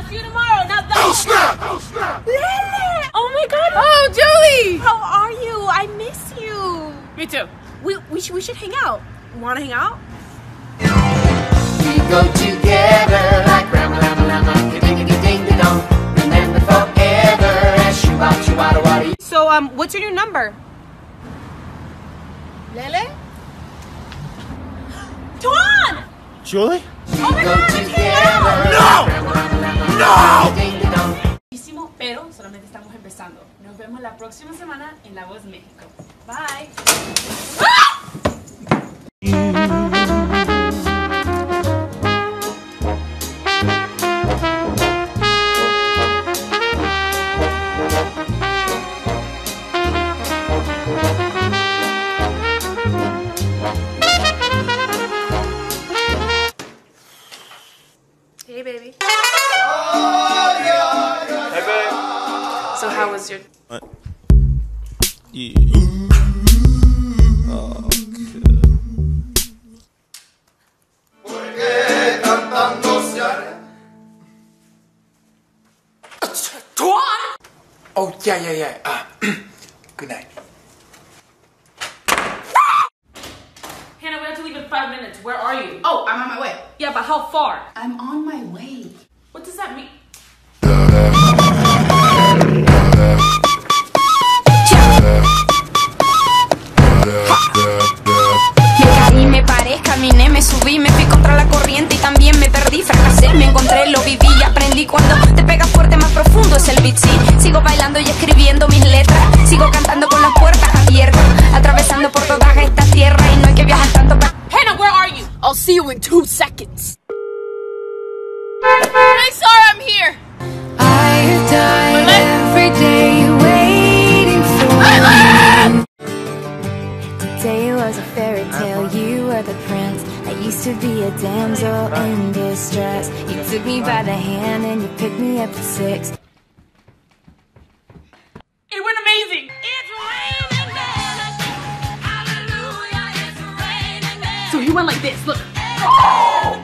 I'll see you tomorrow. Now that. Oh snap! Oh snap! Lele! Oh my God! Oh, Julie! How are you? I miss you. Me too. We we should we should hang out. Want to hang out? We go together like rama lama lama, ding ding ding ding dong. Remember forever as you out you out wada So um, what's your new number? Lele? Tuan! Julie? Oh my God! Let's hang. No! No! pero solamente estamos empezando. Nos vemos la próxima semana en La Voz México. Bye. Oh, yeah, yeah, yeah. Uh, good night. Hannah, we have to leave in five minutes. Where are you? Oh, I'm on my way. Yeah, but how far? I'm on my way. Were the prince. I used to be a damsel in distress. You took me by the hand and you picked me up at six. It went amazing. So he went like this. Look. Oh!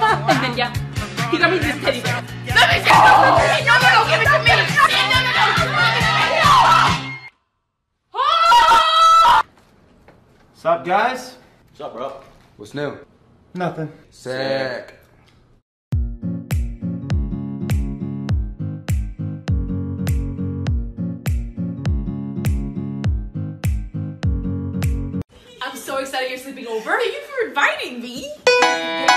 and then yeah, he got me this teddy bear. Let me see. Oh! Up, guys? What's up, bro? What's new? Nothing. Sick. I'm so excited you're sleeping over. Thank you for inviting me.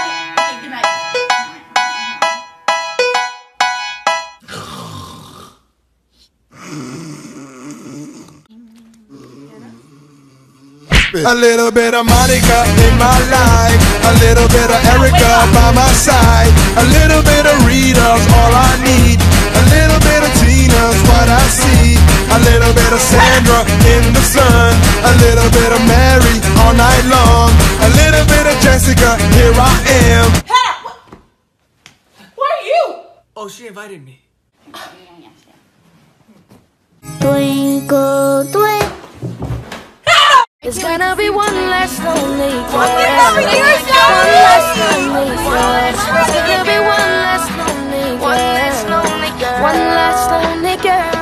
A little bit of Monica in my life, a little bit of Erica by my side, a little bit of Rita's all I need, a little bit of Tina's what I see, a little bit of Sandra in the sun, a little bit of Mary all night long, a little bit of Jessica, here I am. Hannah, what? Where are you? Oh, she invited me. Twinkle, twinkle. It's gonna be one less lonely girl. One less lonely girl. It's gonna be one less lonely girl. One less lonely girl. One less lonely girl.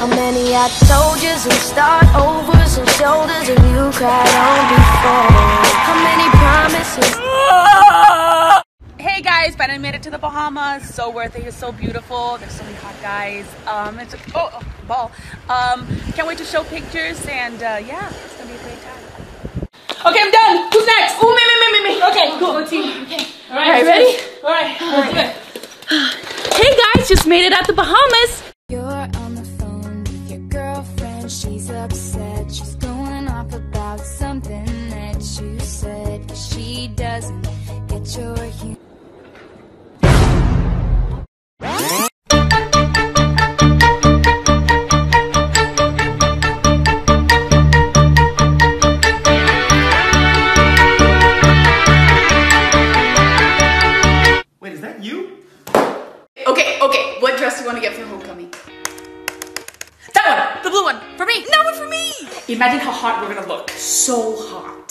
How many I told you and start overs and shoulders and you cried on before? How many promises? Hey guys, Ben made it to the Bahamas. So worth it. It's so beautiful. There's so many hot guys. Um, it's a oh, oh ball. Um, can't wait to show pictures and uh, yeah, it's gonna be a great time. Okay, I'm done. Who's next? Ooh, me, me, me, me, me. Okay, cool. Let's. Okay. All right, All right, ready? All right. Do it. Hey guys, just made it at the Bahamas. Imagine how hot we're gonna look. So hot.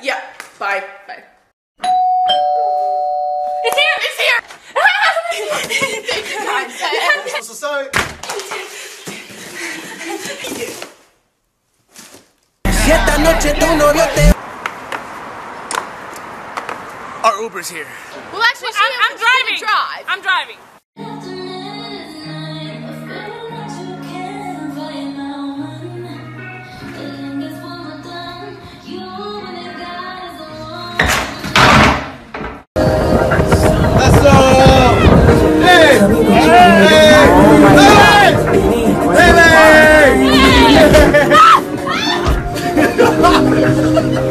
Yeah, bye, bye. It's here, it's here! Thank you, Si esta noche tu novio te Our Uber's here. Well, actually, she I'm, I'm driving. drive. Ha ha ha ha!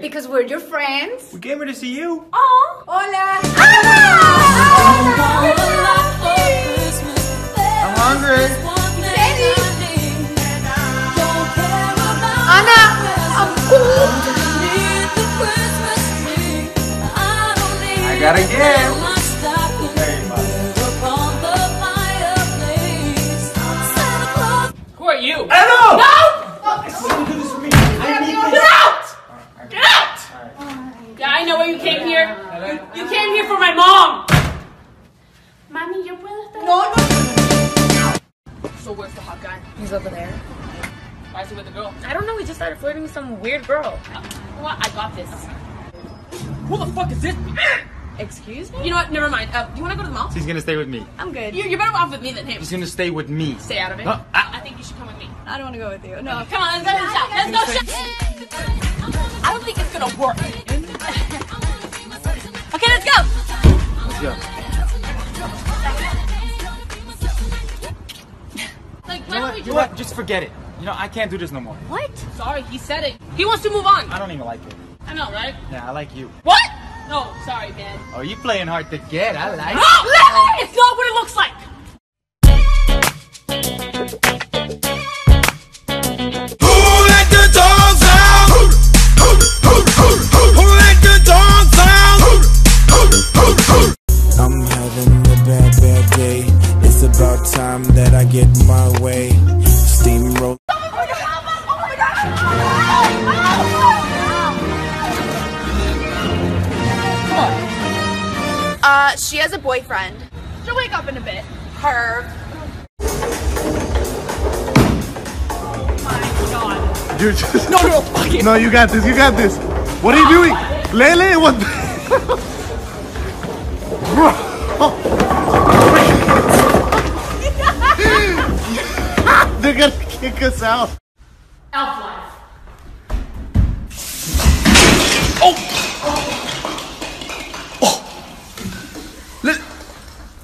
Why are you guys here? Because we're your friends. we came here to see you. Oh, hola. I'm hungry. Anna, I'm cool. I gotta get. Who are you? I don't know. Get out! Get out! Yeah, I know why you came here. You, you came here for my mom. Mami, yo puedo estar. No, no. So where's the hot guy? He's over there. Why is he with the girl? I don't know. He just started flirting with some weird girl. Uh, What? I got this. Who the fuck is this? Excuse me? You know what? Never mind. Uh, do you want to go to the mall? He's gonna stay with me. I'm good. You're, you're better off with me than him. He's gonna stay with me. Stay out of it. Huh? I, I think you should come with me. I don't want to go with you. No. Come on, let's go to the shop. Let's go shop. I don't think it's gonna work. Like, You know what? You know what? Just forget it. You know, I can't do this no more. What? Sorry, he said it. He wants to move on. I don't even like it. I know, right? Yeah, I like you. What? No, sorry, man. Oh, you playing hard to get. I like No, literally, it's not what it looks like. Uh, she has a boyfriend. She'll wake up in a bit. Her. You just no, no, no. You got this. You got this. What are you doing, Lele? What? Bro. They're gonna kick us out. Elf life.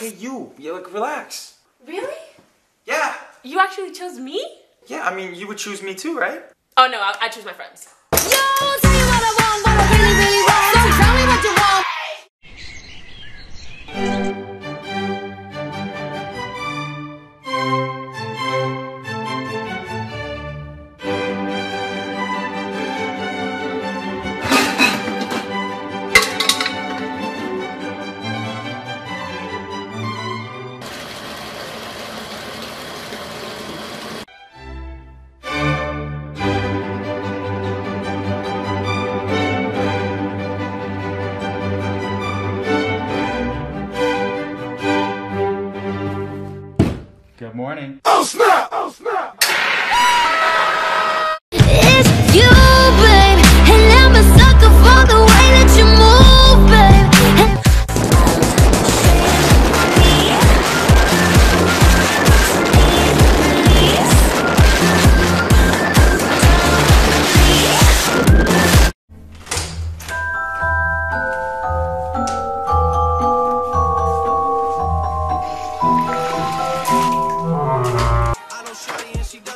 Okay, you. You like relax. Really? Yeah. You actually chose me? Yeah. I mean, you would choose me too, right? Oh no, I, I choose my friends. Yo,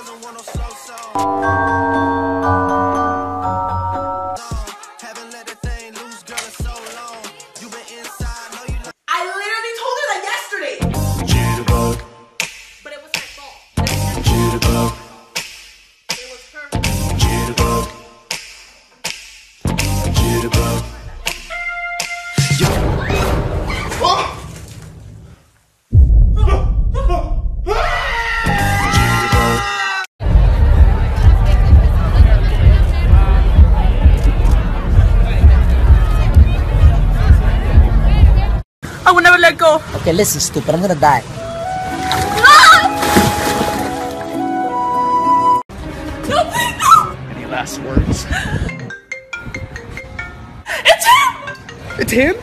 doesn't wanna slow song. Okay, listen, stupid. I'm gonna die. No! No! Any last words? It's him! It's him?